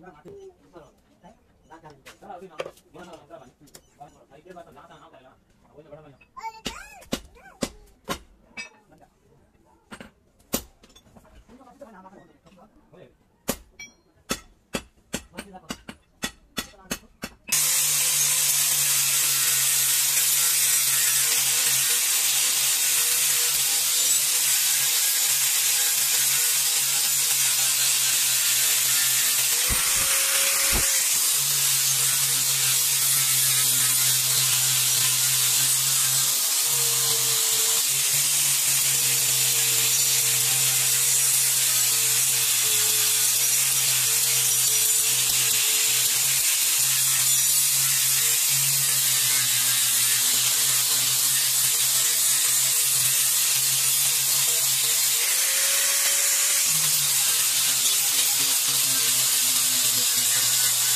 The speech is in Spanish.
No, no,